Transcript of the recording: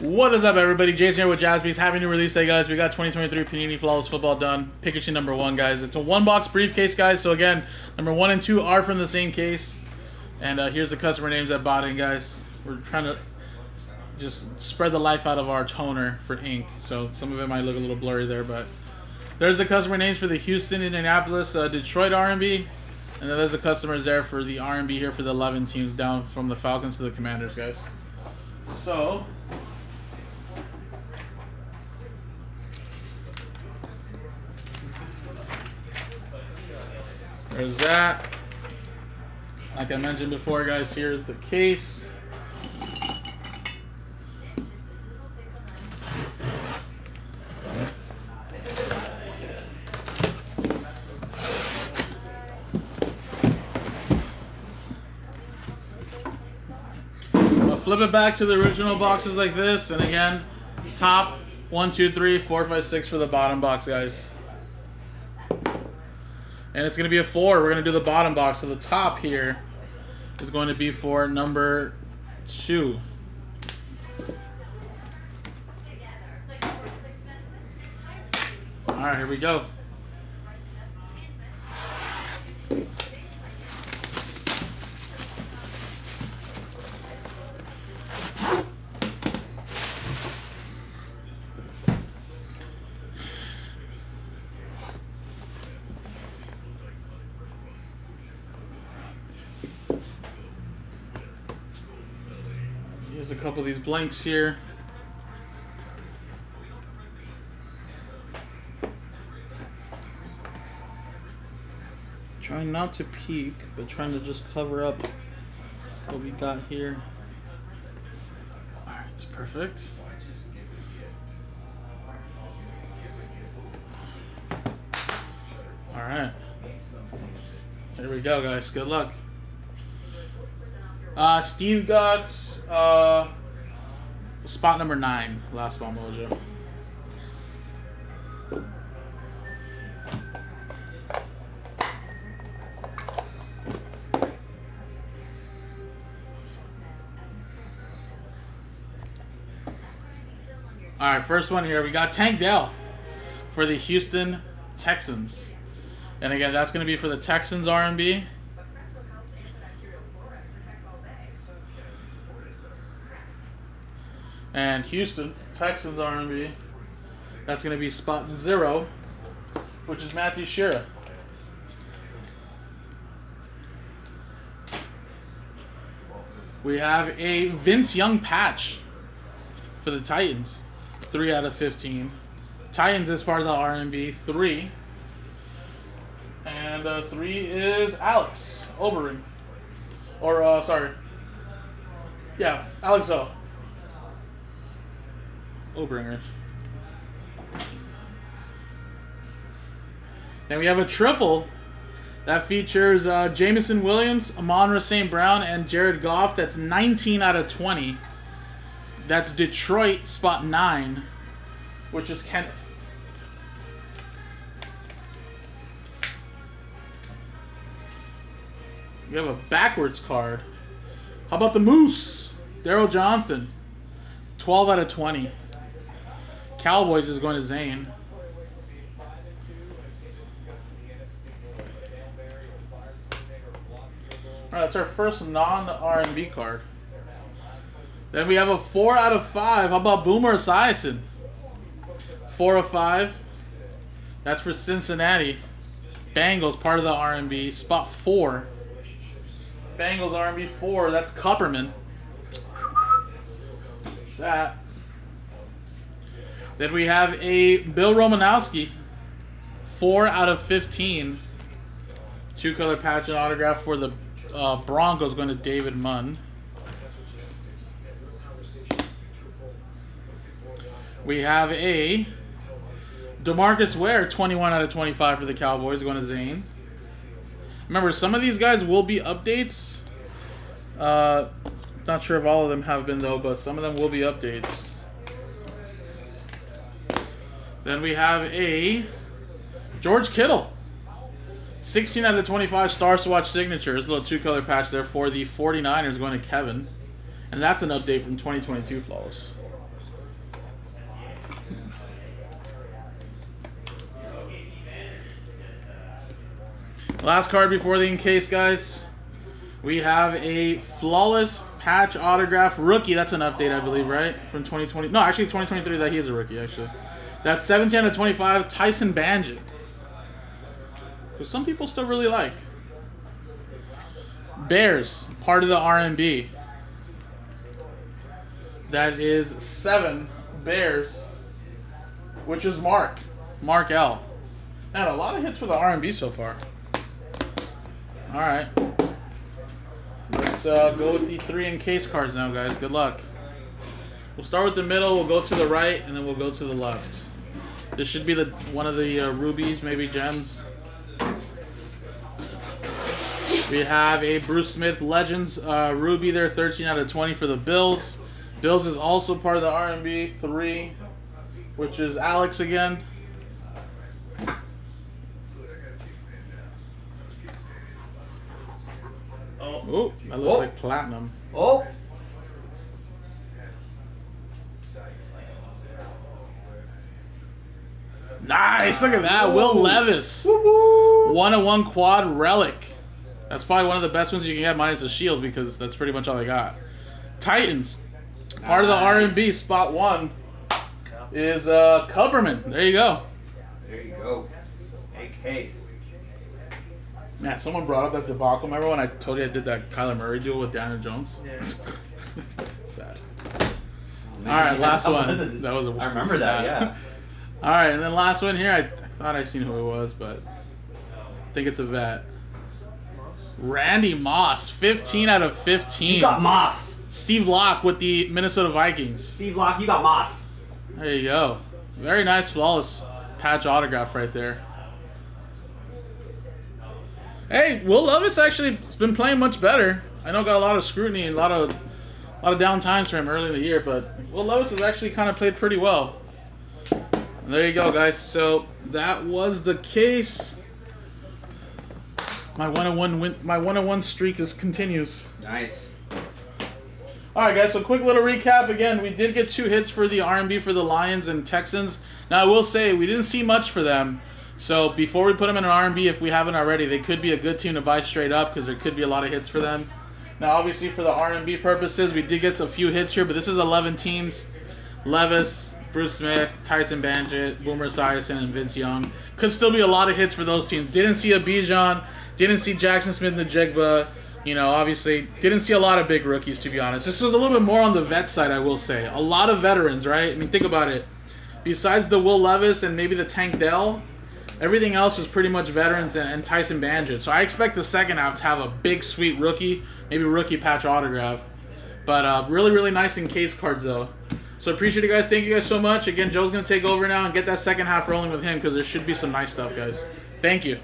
What is up, everybody? Jason here with Jaspy's. Happy new release day, guys. We got 2023 Panini Flawless Football done. Pikachu number one, guys. It's a one-box briefcase, guys. So, again, number one and two are from the same case. And uh, here's the customer names that bought in, guys. We're trying to just spread the life out of our toner for ink. So, some of it might look a little blurry there, but... There's the customer names for the Houston, Indianapolis, uh, Detroit R&B. And then there's the customers there for the R&B here for the 11 teams down from the Falcons to the Commanders, guys. So... There's that. Like I mentioned before, guys, here's the case. Flip it back to the original boxes like this, and again, top one, two, three, four, five, six for the bottom box, guys. And it's going to be a four. We're going to do the bottom box. So the top here is going to be for number two. All right, here we go. Here's a couple of these blanks here. Trying not to peek, but trying to just cover up what we got here. Alright, it's perfect. Alright. Here we go, guys. Good luck. Uh, Steve got uh, spot number nine, last spot mojo. All right, first one here. We got Tank Dell for the Houston Texans, and again, that's going to be for the Texans R&B. And Houston, Texans R&B. That's going to be spot zero, which is Matthew Shearer. We have a Vince Young patch for the Titans. 3 out of 15. Titans is part of the R&B. 3. And uh, 3 is Alex Obering. Or, uh, sorry. Yeah, Alex O. Obringer. Then we have a triple that features uh, Jameson Williams, Amon St. Brown, and Jared Goff. That's 19 out of 20. That's Detroit, spot 9, which is Kenneth. We have a backwards card. How about the Moose? Daryl Johnston. 12 out of 20. Cowboys is going to Zane. Alright, that's our first non-R&B card. Then we have a 4 out of 5. How about Boomer Esiason? 4 of 5. That's for Cincinnati. Bengals, part of the R&B. Spot 4. Bengals R&B 4. That's Copperman. That. Then we have a Bill Romanowski. 4 out of 15. Two color patch and autograph for the uh, Broncos going to David Munn. We have a DeMarcus Ware, 21 out of 25 for the Cowboys, going to Zane. Remember, some of these guys will be updates. Uh, not sure if all of them have been, though, but some of them will be updates. Then we have a George Kittle. 16 out of 25 Star Swatch signatures. A little two-color patch there for the 49ers going to Kevin. And that's an update from 2022 Flawless. Last card before the encase, guys. We have a flawless patch autograph rookie. That's an update, I believe, right? From 2020. No, actually 2023 that he is a rookie, actually. That's 17 to 25, Tyson Bagent. Who some people still really like. Bears, part of the RMB. That is seven Bears, which is Mark. Mark L. Man, a lot of hits for the RMB so far. All right. Let's uh, go with the three encase cards now, guys. Good luck. We'll start with the middle. We'll go to the right, and then we'll go to the left. This should be the one of the uh, rubies, maybe gems. We have a Bruce Smith Legends uh, Ruby there, 13 out of 20 for the Bills. Bills is also part of the RMB 3, which is Alex again. Oh, that looks Oh. like platinum. Oh, Nice, look at that. Will Levis. One on one quad relic. That's probably one of the best ones you can get minus a shield because that's pretty much all they got. Titans. Part of the R&B spot one is uh Cubberman. There you go. there you go. AK. Man, someone brought up that debacle. Remember when I told you I did that Kyler Murray duel with Daniel Jones? Yeah. Sad. Man, All right, last that one. wasn't- That was a I remember that. Yeah. All right, and then last one here. I thought I seen who it was, but I think it's a vet. Randy Moss, 15 out of 15. You got mossed. Steve Locke with the Minnesota Vikings. Steve Locke, you got Moss. There you go. Very nice, flawless patch autograph right there. Hey, Will Levis actually has been playing much better. I know got a lot of scrutiny and a lot of a lot of down times for him early in the year, but Will Levis has actually kind of played pretty well. And there you go, guys. So that was the case. My one on one win, my one on one streak is continues. Nice. All right, guys. So quick little recap. Again, we did get two hits for the R&B for the Lions and Texans. Now I will say we didn't see much for them. So before we put them in an R&B, if we haven't already, they could be a good team to buy straight up because there could be a lot of hits for them. Now, obviously, for the R&B purposes, we did get a few hits here, but this is 11 teams. Levis, Bruce Smith, Tyson Bagent, Boomer Esiason, and Vince Young. Could still be a lot of hits for those teams. Didn't see a Bijan. Didn't see Jaxon Smith-Njigba. You know, obviously, didn't see a lot of big rookies, to be honest. This was a little bit more on the vet side, I will say. A lot of veterans, right? I mean, think about it. Besides the Will Levis and maybe the Tank Dell, everything else is pretty much veterans and, and Tyson Bagent. So I expect the second half to have a big, sweet rookie, maybe rookie patch autograph. But uh, really, really nice in case cards, though. So appreciate you guys. Thank you guys so much. Again, Joe's going to take over now and get that second half rolling with him because there should be some nice stuff, guys. Thank you.